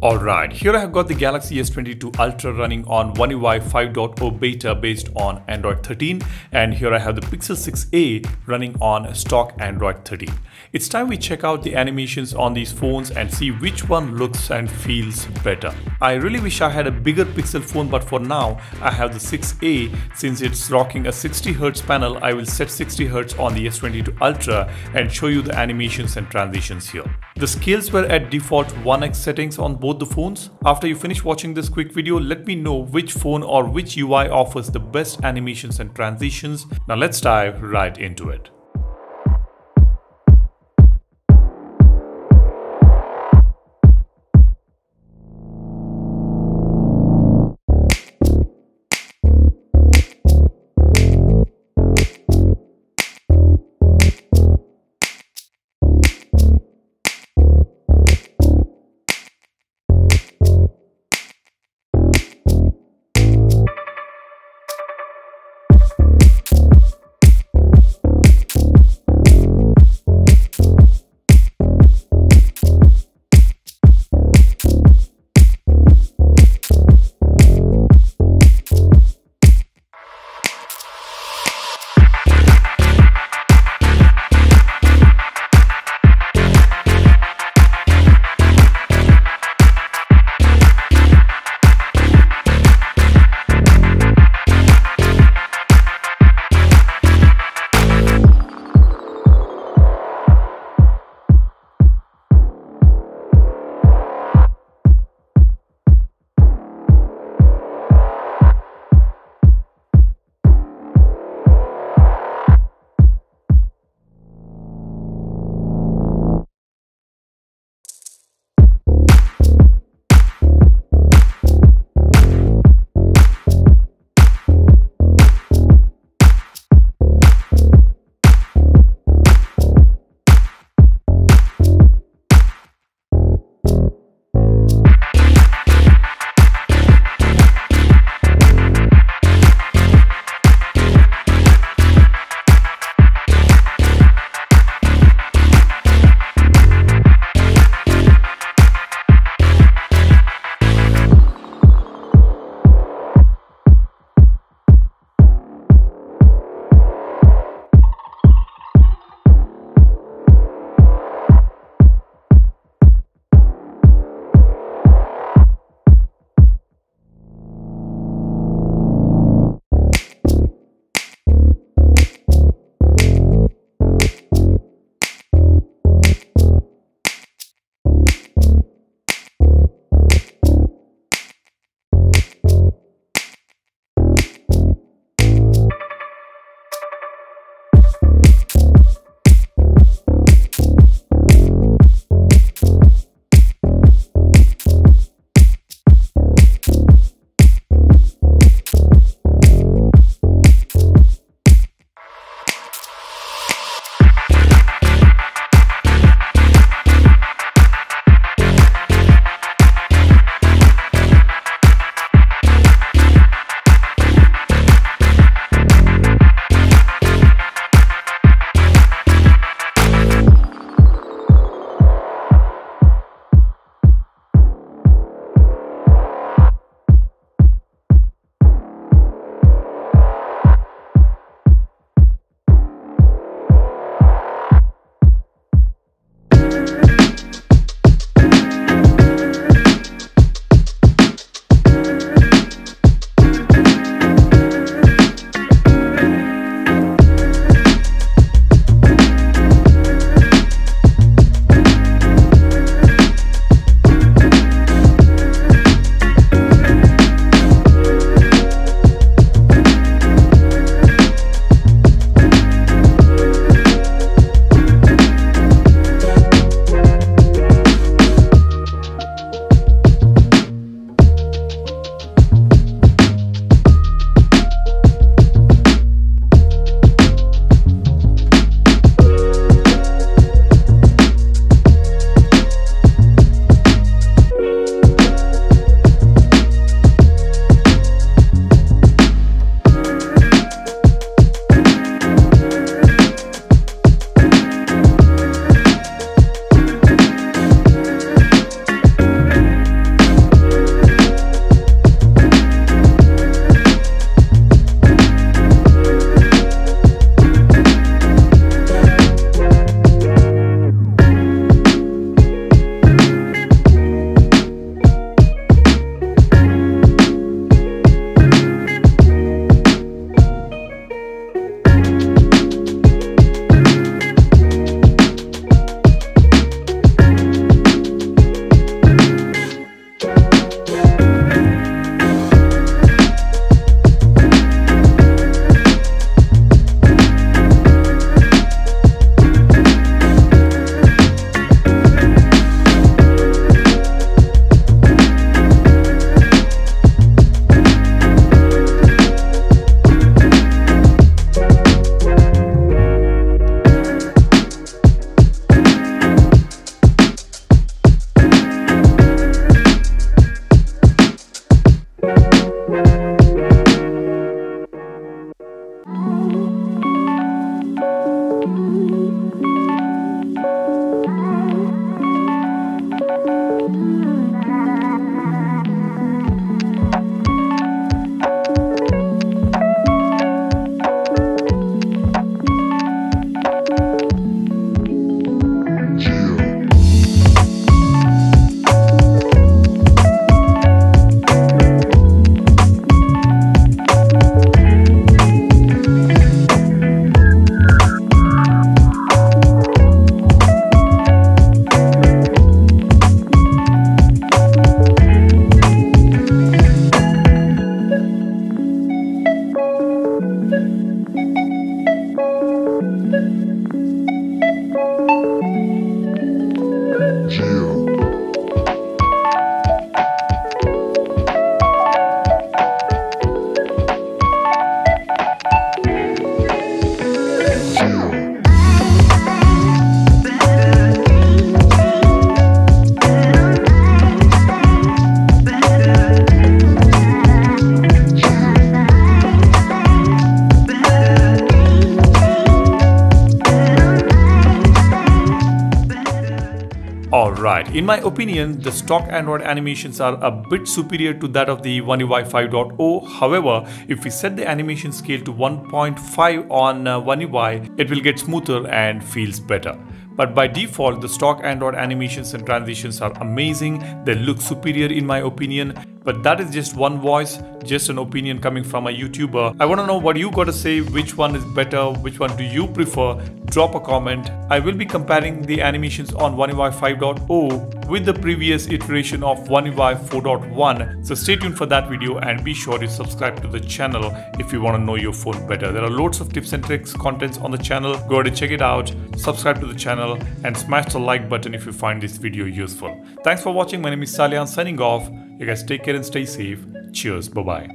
Alright, here I have got the Galaxy S22 Ultra running on One UI 5.0 beta based on Android 13 and here I have the Pixel 6a running on stock Android 13. It's time we check out the animations on these phones and see which one looks and feels better. I really wish I had a bigger Pixel phone but for now I have the 6a since it's rocking a 60Hz panel I will set 60Hz on the S22 Ultra and show you the animations and transitions here. The scales were at default 1x settings on both the phones. After you finish watching this quick video, let me know which phone or which UI offers the best animations and transitions. Now let's dive right into it. In my opinion, the stock Android animations are a bit superior to that of the One UI 5.0. However, if we set the animation scale to 1.5 on uh, One UI, it will get smoother and feels better. But by default, the stock Android animations and transitions are amazing. They look superior in my opinion. But that is just one voice, just an opinion coming from a YouTuber. I want to know what you got to say, which one is better, which one do you prefer? Drop a comment. I will be comparing the animations on One UI 5.0 with the previous iteration of One UI 4.1. So stay tuned for that video and be sure to subscribe to the channel if you want to know your phone better. There are loads of tips and tricks contents on the channel. Go ahead and check it out. Subscribe to the channel and smash the like button if you find this video useful. Thanks for watching. My name is Salian signing off. You guys take care and stay safe. Cheers. Bye bye.